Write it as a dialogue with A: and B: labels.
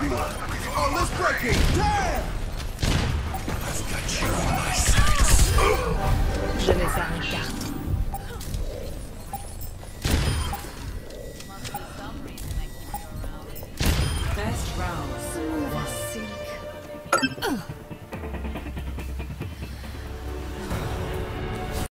A: On this
B: breaking! Damn! I've got you on my sights.
A: Je les arrête.
B: Best rounds.
A: Silk.